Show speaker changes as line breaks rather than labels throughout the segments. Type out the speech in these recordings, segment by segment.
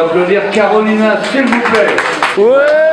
d'applaudir Carolina, s'il vous plaît.
Ouais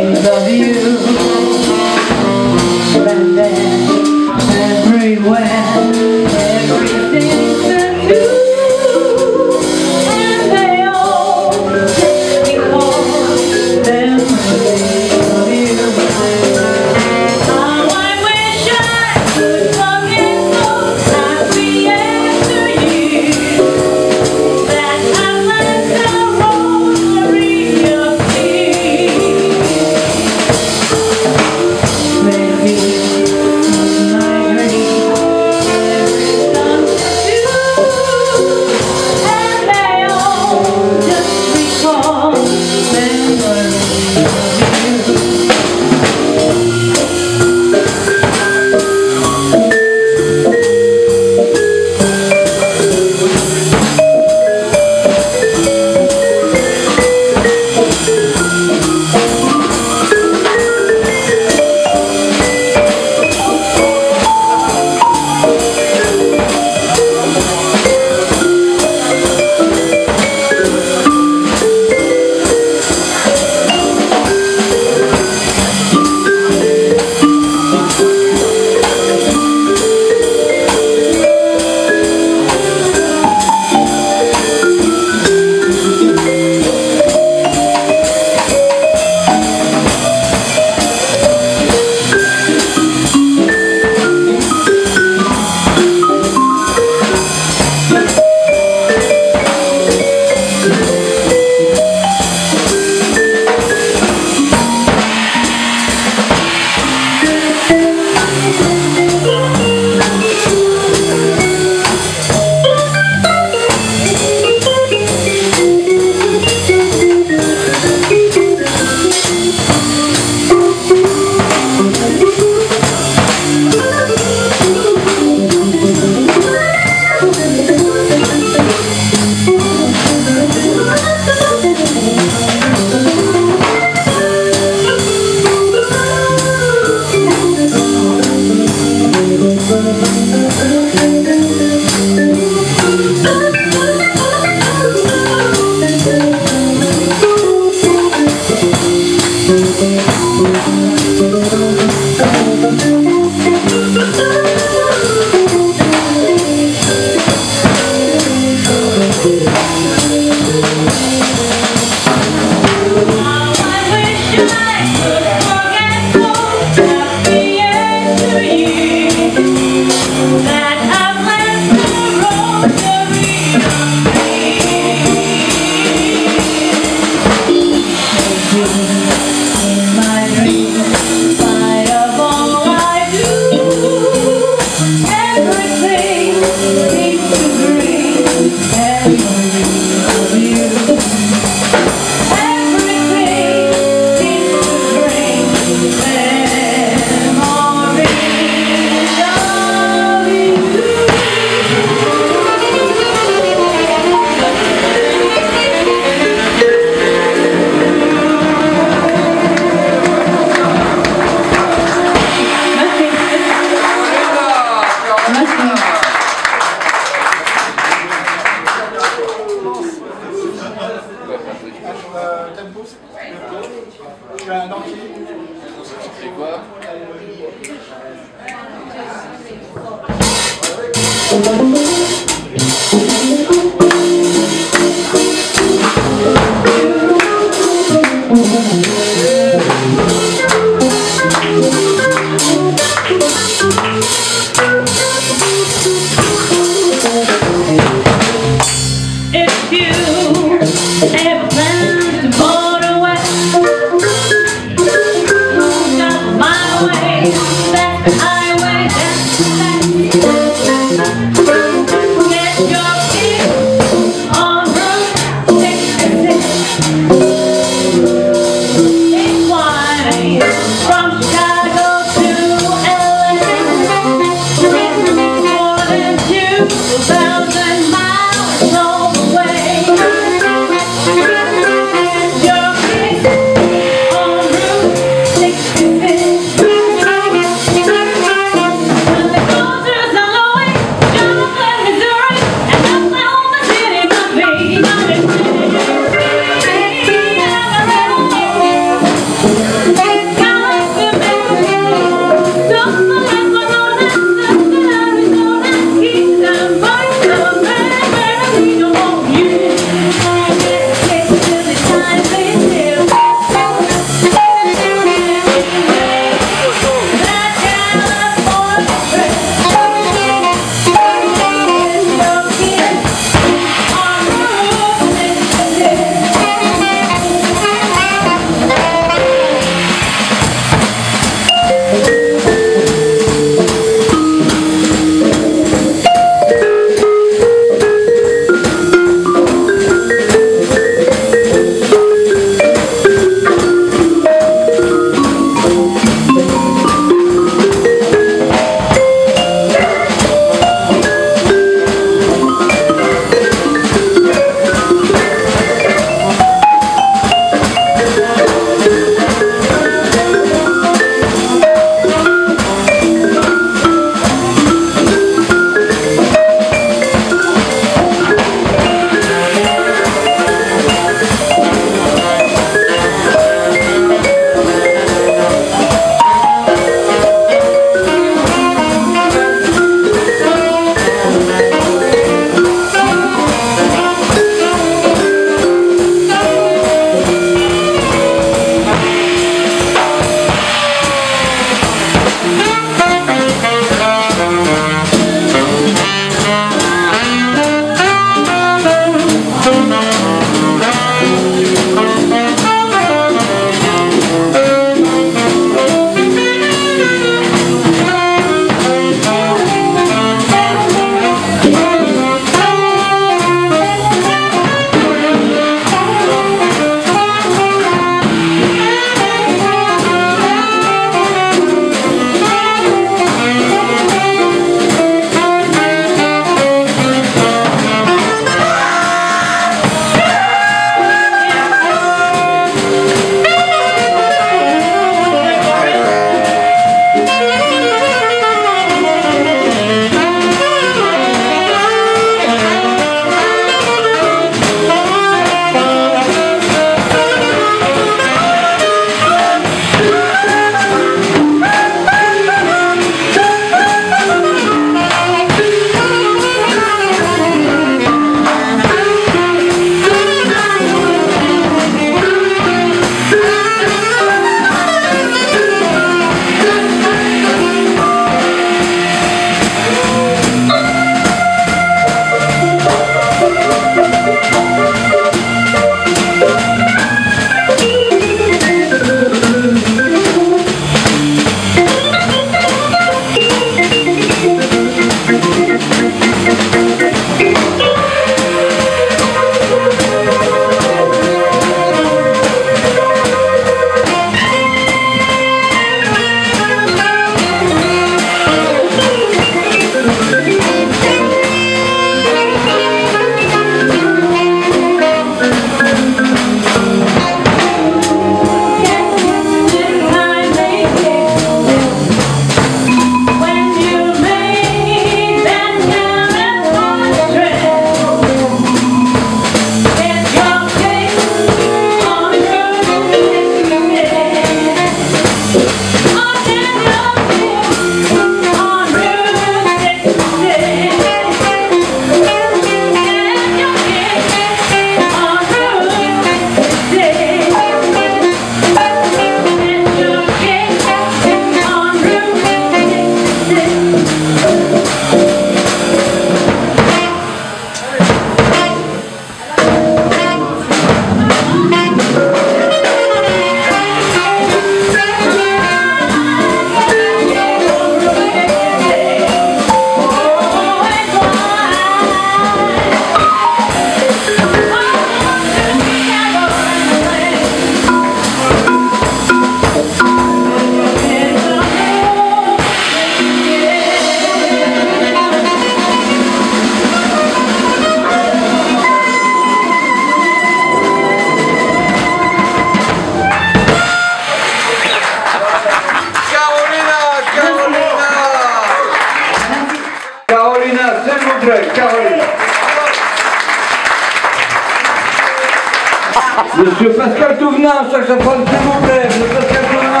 Monsieur Pascal Touvenin, saxophone, s'il vous plaît. Monsieur Pascal Touvenin.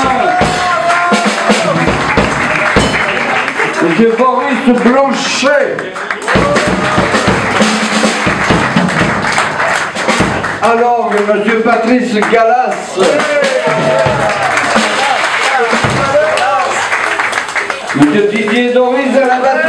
Monsieur Boris Blanchet. Alors, monsieur Patrice Galas. Monsieur Didier Doris à la